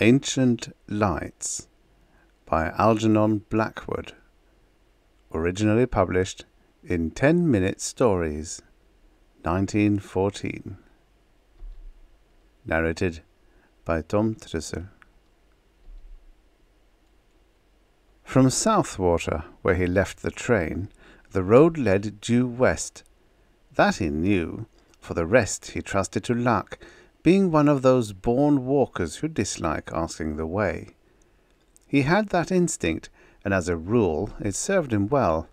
Ancient Lights by Algernon Blackwood. Originally published in 10 Minute Stories, 1914. Narrated by Tom Trussel. From Southwater, where he left the train, the road led due west. That he knew. For the rest he trusted to luck, being one of those born walkers who dislike asking the way. He had that instinct, and as a rule it served him well.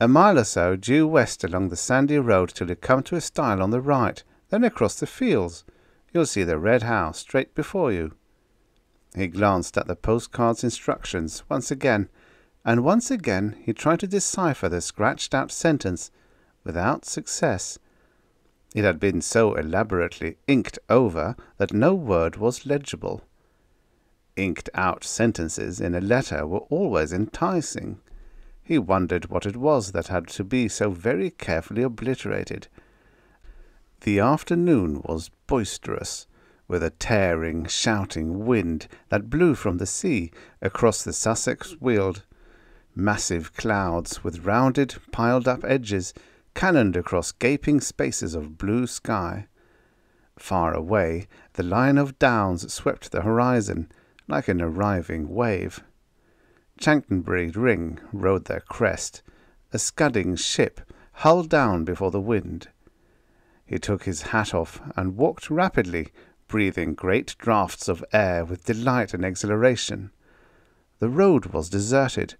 A mile or so due west along the sandy road till you come to a stile on the right, then across the fields. You'll see the red house straight before you. He glanced at the postcard's instructions once again, and once again he tried to decipher the scratched out sentence without success. It had been so elaborately inked over that no word was legible. Inked out sentences in a letter were always enticing. He wondered what it was that had to be so very carefully obliterated. The afternoon was boisterous, with a tearing, shouting wind that blew from the sea across the Sussex weald. Massive clouds with rounded, piled up edges cannoned across gaping spaces of blue sky. Far away, the line of downs swept the horizon like an arriving wave. Chanctonbury Ring rode their crest, a scudding ship hull down before the wind. He took his hat off and walked rapidly, breathing great draughts of air with delight and exhilaration. The road was deserted,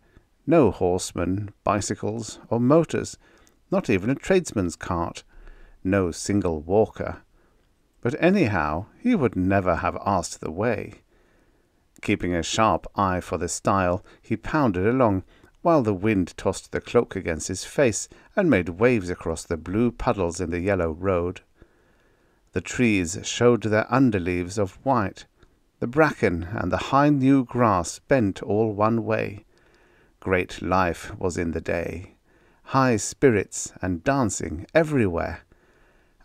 no horsemen, bicycles, or motors not even a tradesman's cart, no single walker. But anyhow, he would never have asked the way. Keeping a sharp eye for the stile, he pounded along, while the wind tossed the cloak against his face and made waves across the blue puddles in the yellow road. The trees showed their underleaves of white. The bracken and the high new grass bent all one way. Great life was in the day high spirits and dancing everywhere.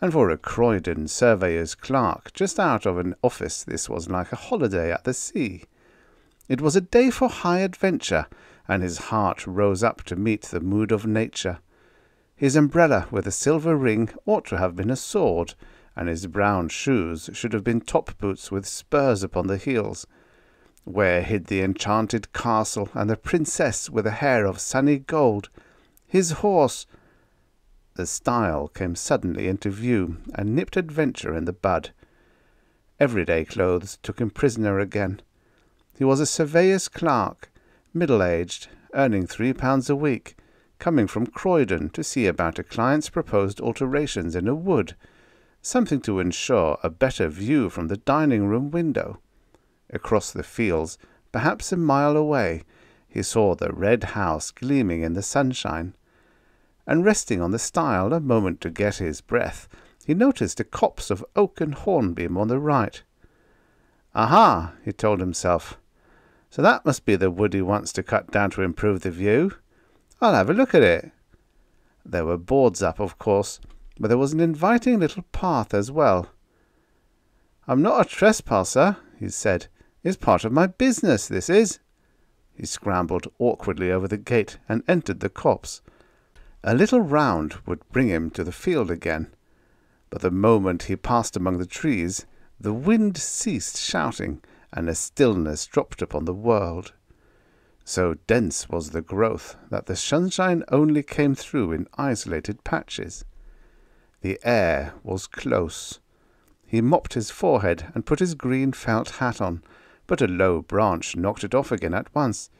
And for a Croydon surveyor's clerk, just out of an office, this was like a holiday at the sea. It was a day for high adventure, and his heart rose up to meet the mood of nature. His umbrella with a silver ring ought to have been a sword, and his brown shoes should have been top boots with spurs upon the heels. Where hid the enchanted castle and the princess with a hair of sunny gold? His horse! The stile came suddenly into view and nipped adventure in the bud. Everyday clothes took him prisoner again. He was a surveyor's clerk, middle aged, earning three pounds a week, coming from Croydon to see about a client's proposed alterations in a wood, something to ensure a better view from the dining room window. Across the fields, perhaps a mile away, he saw the red house gleaming in the sunshine and resting on the stile a moment to get his breath, he noticed a copse of oak and hornbeam on the right. Aha, he told himself. So that must be the wood he wants to cut down to improve the view. I'll have a look at it. There were boards up, of course, but there was an inviting little path as well. I'm not a trespasser, he said. It's part of my business, this is. He scrambled awkwardly over the gate and entered the copse. A little round would bring him to the field again, but the moment he passed among the trees, the wind ceased shouting, and a stillness dropped upon the world. So dense was the growth that the sunshine only came through in isolated patches. The air was close. He mopped his forehead and put his green felt hat on, but a low branch knocked it off again at once,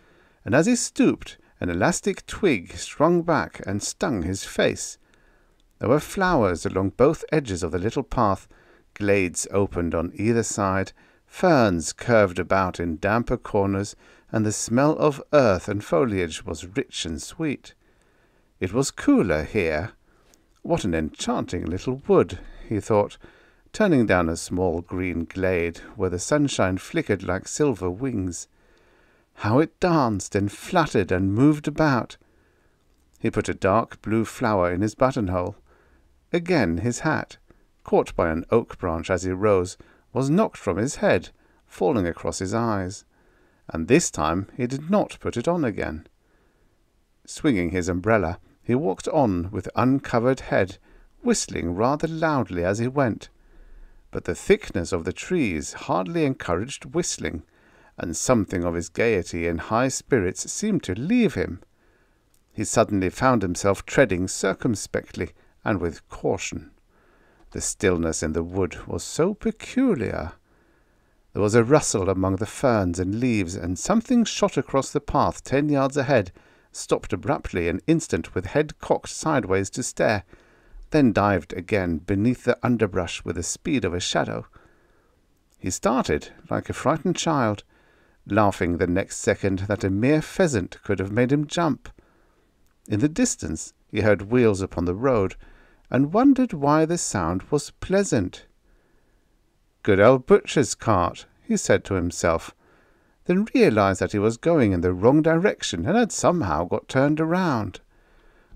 and as he stooped, an elastic twig swung back and stung his face. There were flowers along both edges of the little path, glades opened on either side, ferns curved about in damper corners, and the smell of earth and foliage was rich and sweet. It was cooler here. What an enchanting little wood, he thought, turning down a small green glade where the sunshine flickered like silver wings how it danced and fluttered and moved about. He put a dark blue flower in his buttonhole. Again his hat, caught by an oak branch as he rose, was knocked from his head, falling across his eyes, and this time he did not put it on again. Swinging his umbrella, he walked on with uncovered head, whistling rather loudly as he went. But the thickness of the trees hardly encouraged whistling, and something of his gaiety and high spirits seemed to leave him. He suddenly found himself treading circumspectly and with caution. The stillness in the wood was so peculiar. There was a rustle among the ferns and leaves, and something shot across the path ten yards ahead, stopped abruptly an instant with head cocked sideways to stare, then dived again beneath the underbrush with the speed of a shadow. He started like a frightened child, laughing the next second that a mere pheasant could have made him jump. In the distance he heard wheels upon the road, and wondered why the sound was pleasant. Good old butcher's cart, he said to himself, then realized that he was going in the wrong direction and had somehow got turned around.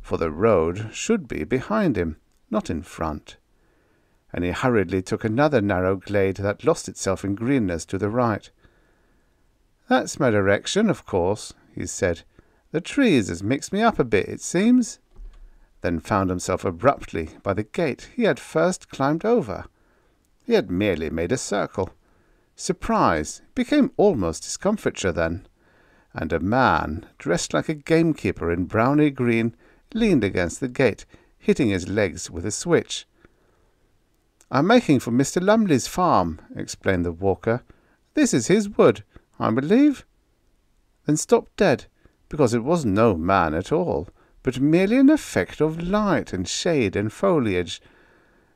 For the road should be behind him, not in front. And he hurriedly took another narrow glade that lost itself in greenness to the right. That's my direction, of course, he said. The trees has mixed me up a bit, it seems. Then found himself abruptly by the gate he had first climbed over. He had merely made a circle. Surprise became almost discomfiture then, and a man, dressed like a gamekeeper in browny green, leaned against the gate, hitting his legs with a switch. I'm making for Mr. Lumley's farm, explained the walker. This is his wood, I believe. Then stopped dead, because it was no man at all, but merely an effect of light and shade and foliage.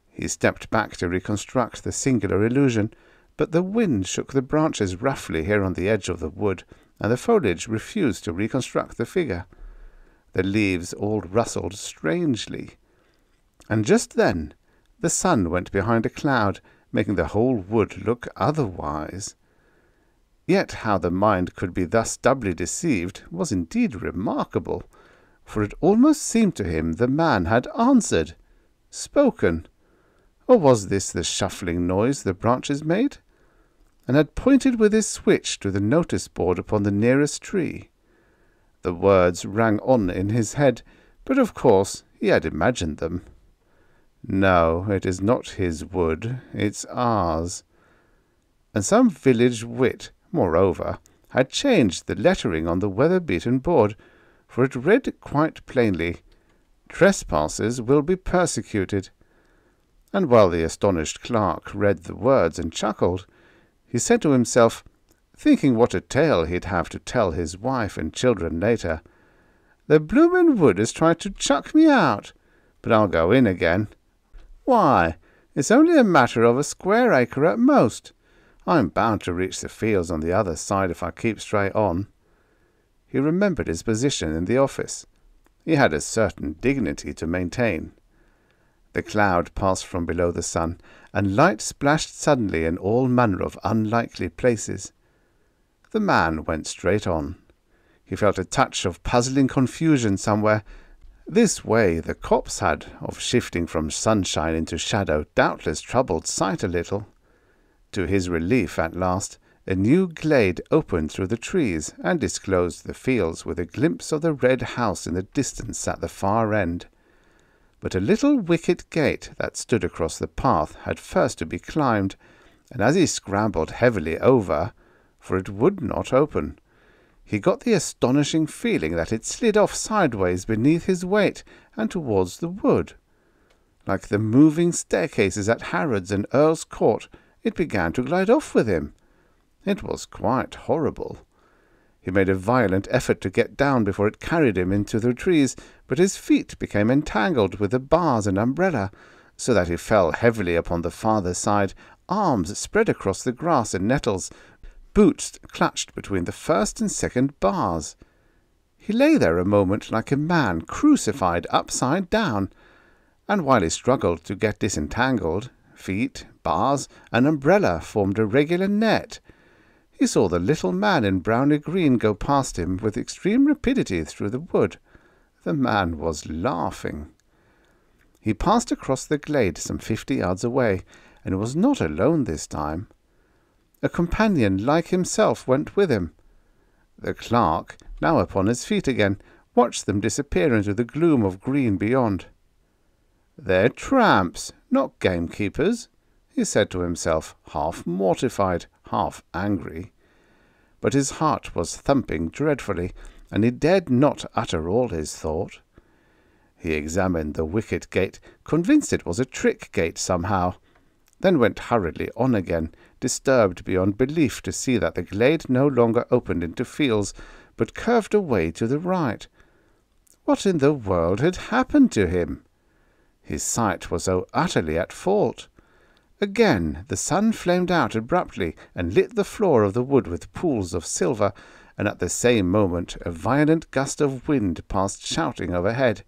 He stepped back to reconstruct the singular illusion, but the wind shook the branches roughly here on the edge of the wood, and the foliage refused to reconstruct the figure. The leaves all rustled strangely. And just then the sun went behind a cloud, making the whole wood look otherwise. Yet how the mind could be thus doubly deceived was indeed remarkable, for it almost seemed to him the man had answered, spoken. Or was this the shuffling noise the branches made? And had pointed with his switch to the notice board upon the nearest tree. The words rang on in his head, but of course he had imagined them. No, it is not his wood, it's ours. And some village wit moreover, had changed the lettering on the weather-beaten board, for it read quite plainly, Trespassers will be persecuted. And while the astonished clerk read the words and chuckled, he said to himself, thinking what a tale he'd have to tell his wife and children later, The bloomin' wood has tried to chuck me out, but I'll go in again. Why, it's only a matter of a square acre at most. I'm bound to reach the fields on the other side if I keep straight on. He remembered his position in the office. He had a certain dignity to maintain. The cloud passed from below the sun, and light splashed suddenly in all manner of unlikely places. The man went straight on. He felt a touch of puzzling confusion somewhere. This way the copse had of shifting from sunshine into shadow doubtless troubled sight a little. To his relief at last, a new glade opened through the trees and disclosed the fields with a glimpse of the red house in the distance at the far end. But a little wicket gate that stood across the path had first to be climbed, and as he scrambled heavily over, for it would not open, he got the astonishing feeling that it slid off sideways beneath his weight and towards the wood. Like the moving staircases at Harrod's and Earl's Court, it began to glide off with him. It was quite horrible. He made a violent effort to get down before it carried him into the trees, but his feet became entangled with the bars and umbrella, so that he fell heavily upon the farther side, arms spread across the grass and nettles, boots clutched between the first and second bars. He lay there a moment like a man crucified upside down, and while he struggled to get disentangled, feet, bars, and umbrella formed a regular net. He saw the little man in browny green go past him with extreme rapidity through the wood. The man was laughing. He passed across the glade some fifty yards away, and was not alone this time. A companion like himself went with him. The clerk, now upon his feet again, watched them disappear into the gloom of green beyond. They're tramps, not gamekeepers, he said to himself, half mortified, half angry. But his heart was thumping dreadfully, and he dared not utter all his thought. He examined the wicket gate, convinced it was a trick gate somehow, then went hurriedly on again, disturbed beyond belief to see that the glade no longer opened into fields, but curved away to the right. What in the world had happened to him? His sight was so utterly at fault. Again the sun flamed out abruptly and lit the floor of the wood with pools of silver, and at the same moment a violent gust of wind passed shouting overhead.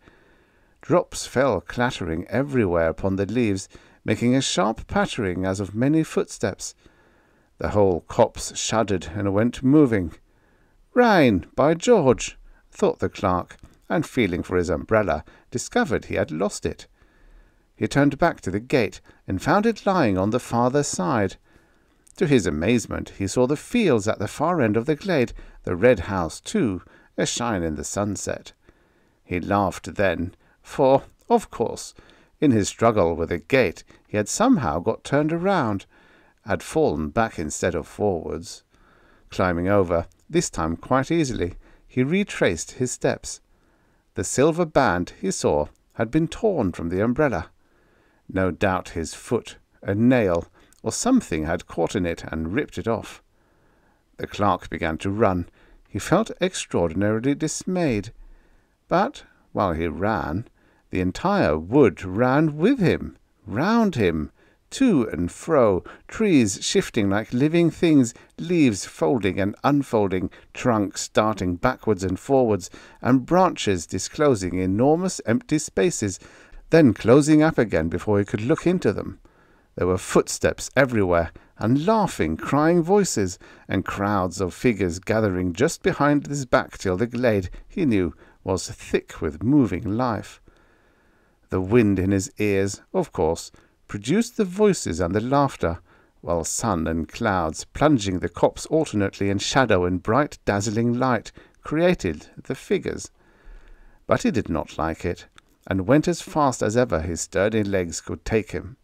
Drops fell clattering everywhere upon the leaves, making a sharp pattering as of many footsteps. The whole copse shuddered and went moving. Rain, by George! thought the clerk, and feeling for his umbrella, discovered he had lost it. He turned back to the gate and found it lying on the farther side. To his amazement, he saw the fields at the far end of the glade, the red house, too, ashine in the sunset. He laughed then, for, of course, in his struggle with the gate, he had somehow got turned around, had fallen back instead of forwards. Climbing over, this time quite easily, he retraced his steps. The silver band, he saw, had been torn from the umbrella. No doubt his foot, a nail, or something had caught in it and ripped it off. The clerk began to run. He felt extraordinarily dismayed. But while he ran, the entire wood ran with him, round him, to and fro, trees shifting like living things, leaves folding and unfolding, trunks darting backwards and forwards, and branches disclosing enormous empty spaces then closing up again before he could look into them. There were footsteps everywhere, and laughing, crying voices, and crowds of figures gathering just behind his back till the glade, he knew, was thick with moving life. The wind in his ears, of course, produced the voices and the laughter, while sun and clouds, plunging the copse alternately in shadow and bright dazzling light, created the figures. But he did not like it and went as fast as ever his sturdy legs could take him.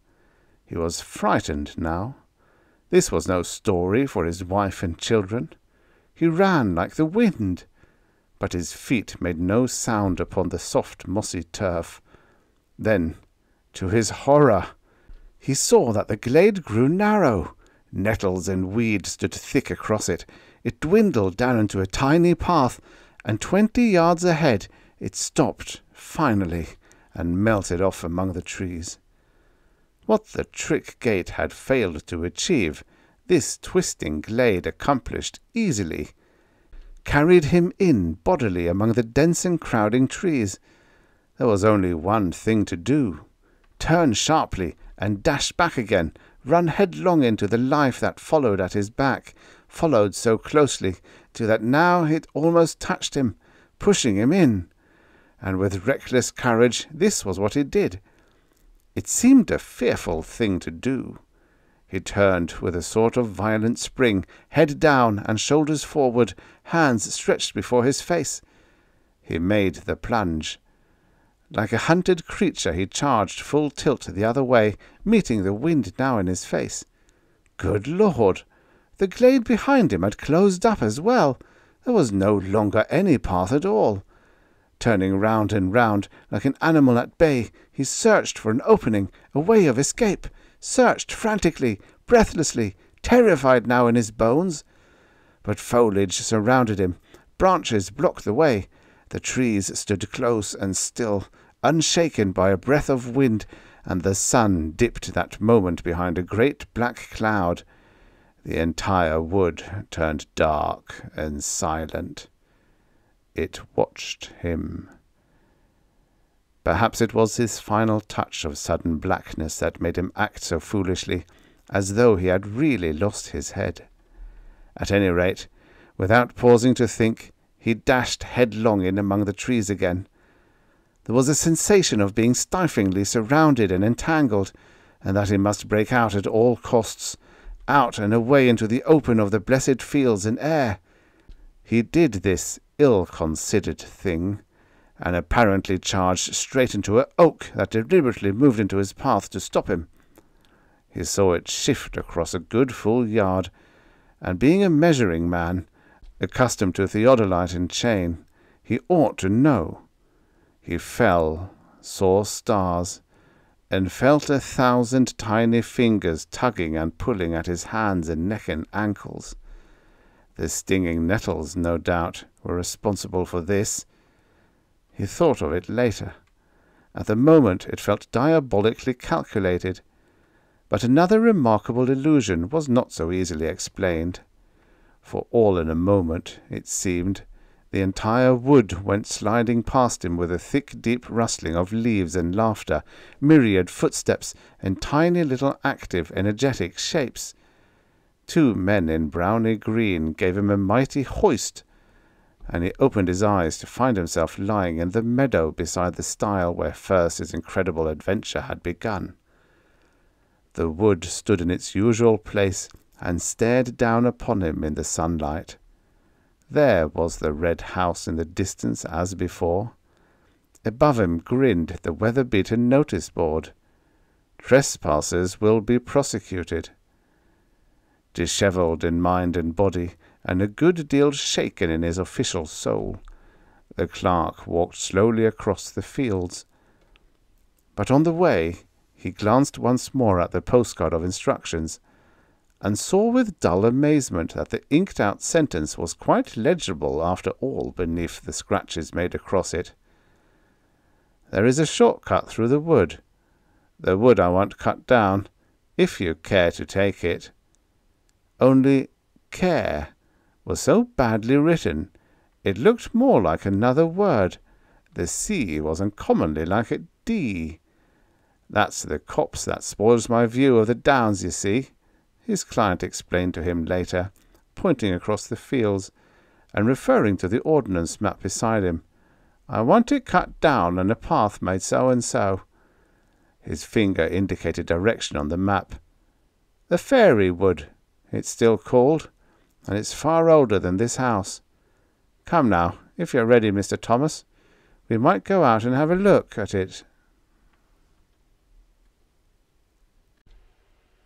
He was frightened now. This was no story for his wife and children. He ran like the wind, but his feet made no sound upon the soft mossy turf. Then, to his horror, he saw that the glade grew narrow. Nettles and weed stood thick across it. It dwindled down into a tiny path, and twenty yards ahead it stopped finally, and melted off among the trees. What the trick gate had failed to achieve, this twisting glade accomplished easily, carried him in bodily among the dense and crowding trees. There was only one thing to do turn sharply and dash back again, run headlong into the life that followed at his back, followed so closely, to that now it almost touched him, pushing him in and with reckless courage this was what he did. It seemed a fearful thing to do. He turned with a sort of violent spring, head down and shoulders forward, hands stretched before his face. He made the plunge. Like a hunted creature, he charged full tilt the other way, meeting the wind now in his face. Good Lord! The glade behind him had closed up as well. There was no longer any path at all. Turning round and round like an animal at bay, he searched for an opening, a way of escape, searched frantically, breathlessly, terrified now in his bones. But foliage surrounded him, branches blocked the way. The trees stood close and still, unshaken by a breath of wind, and the sun dipped that moment behind a great black cloud. The entire wood turned dark and silent. It watched him. Perhaps it was his final touch of sudden blackness that made him act so foolishly, as though he had really lost his head. At any rate, without pausing to think, he dashed headlong in among the trees again. There was a sensation of being stiflingly surrounded and entangled, and that he must break out at all costs. out and away into the open of the blessed fields and air. He did this ill-considered thing, and apparently charged straight into a oak that deliberately moved into his path to stop him. He saw it shift across a good full yard, and being a measuring man, accustomed to theodolite and chain, he ought to know. He fell, saw stars, and felt a thousand tiny fingers tugging and pulling at his hands and neck and ankles. The stinging nettles, no doubt, were responsible for this. He thought of it later. At the moment it felt diabolically calculated. But another remarkable illusion was not so easily explained. For all in a moment, it seemed, the entire wood went sliding past him with a thick, deep rustling of leaves and laughter, myriad footsteps, and tiny little active, energetic shapes. Two men in browny green gave him a mighty hoist, and he opened his eyes to find himself lying in the meadow beside the stile where first his incredible adventure had begun. The wood stood in its usual place and stared down upon him in the sunlight. There was the red house in the distance as before. Above him grinned the weather-beaten notice board. Trespassers will be prosecuted. Dishevelled in mind and body, and a good deal shaken in his official soul, the clerk walked slowly across the fields. But on the way he glanced once more at the postcard of instructions and saw with dull amazement that the inked out sentence was quite legible after all beneath the scratches made across it. There is a short cut through the wood. The wood I want cut down, if you care to take it. Only care was so badly written, it looked more like another word. The C was uncommonly like a D. That's the copse that spoils my view of the downs, you see his client explained to him later, pointing across the fields and referring to the ordnance map beside him. I want it cut down and a path made so and so. His finger indicated direction on the map. The fairy wood, it's still called, and it's far older than this house. Come now, if you're ready, Mr. Thomas, we might go out and have a look at it.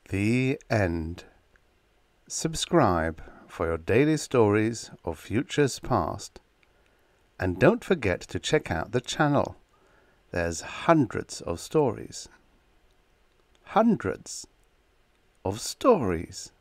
The end. Subscribe for your daily stories of futures past. And don't forget to check out the channel. There's hundreds of stories. Hundreds of stories.